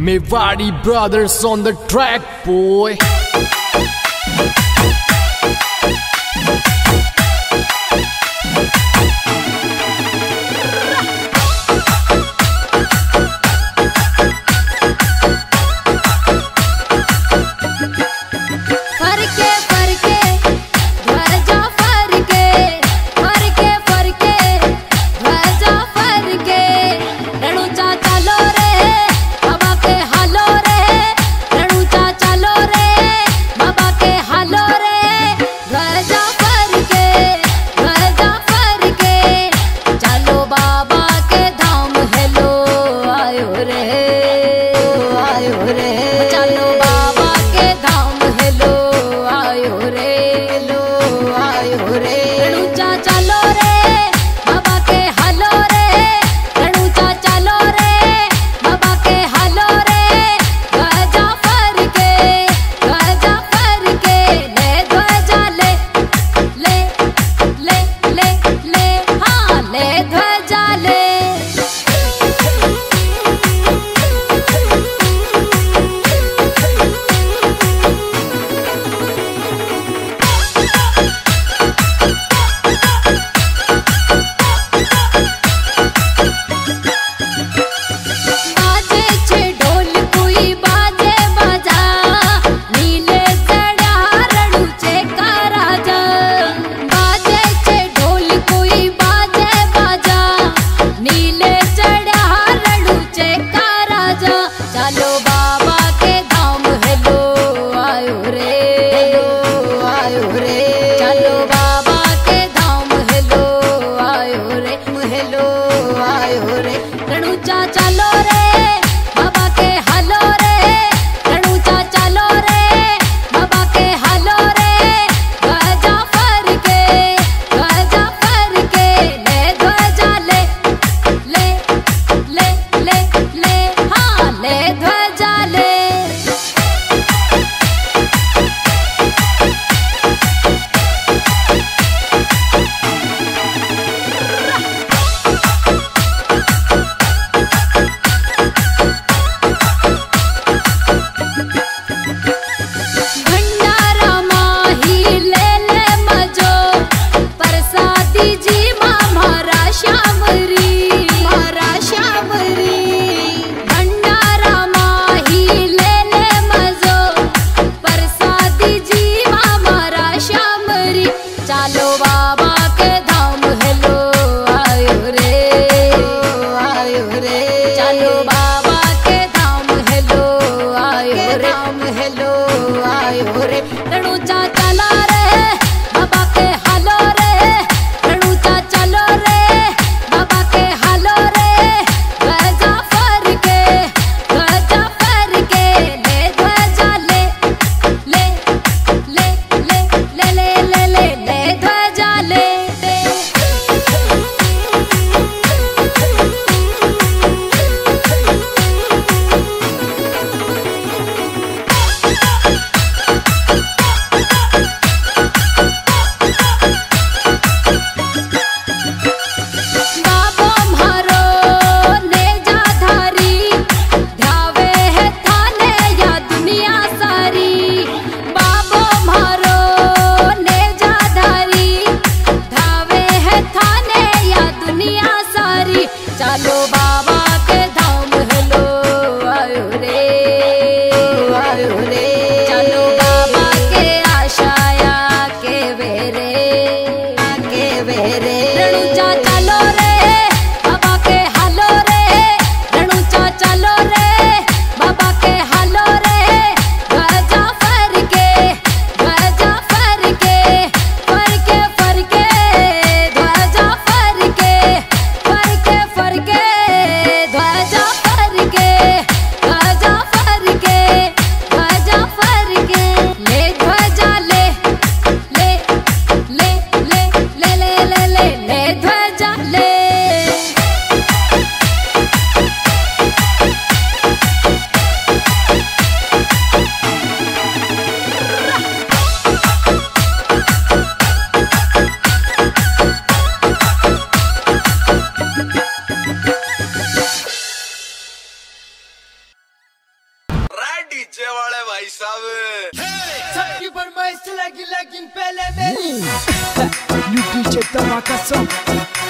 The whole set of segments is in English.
Mewadi brothers on the track, boy.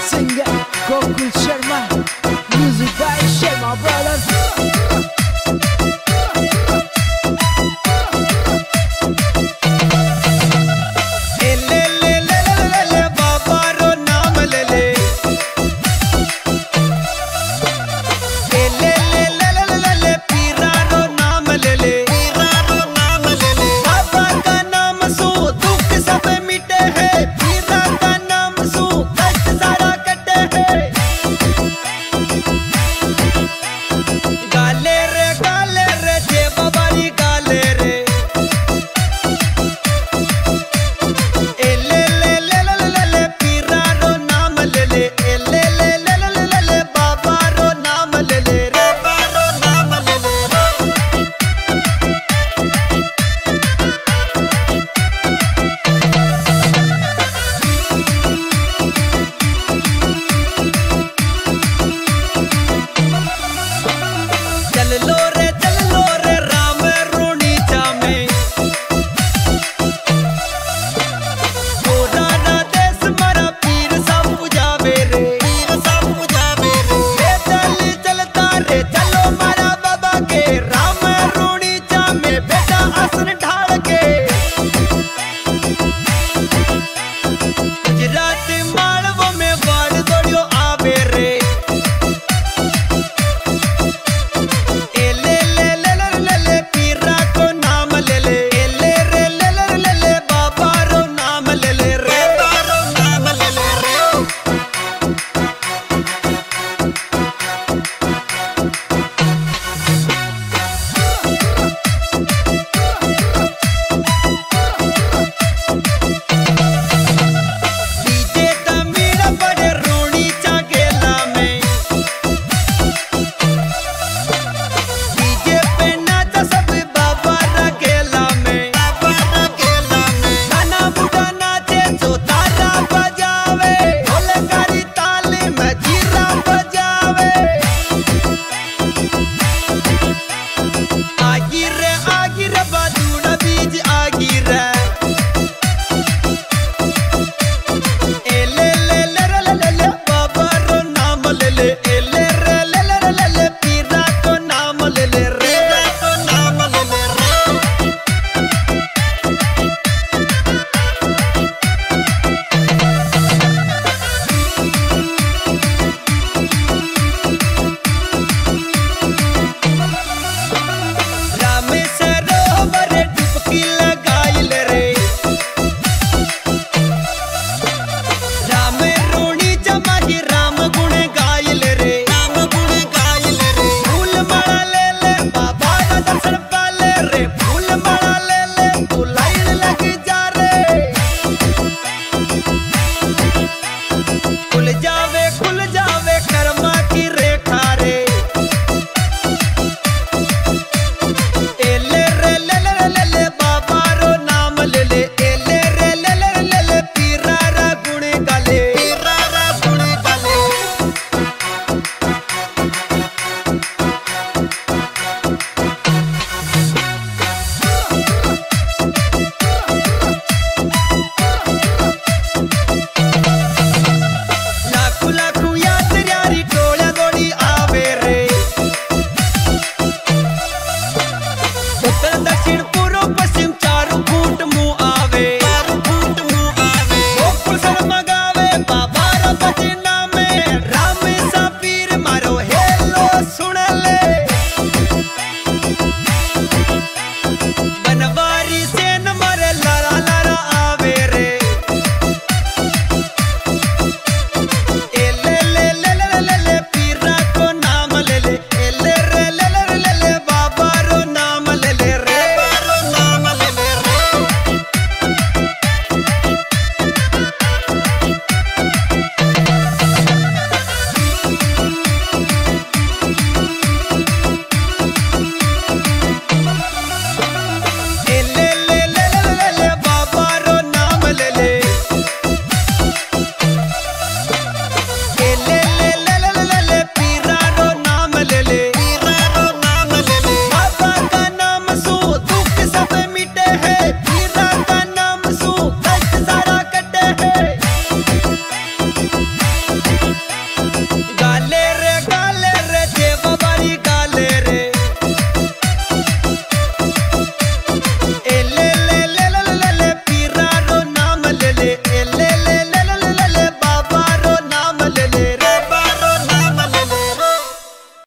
Singer Gokul Sharma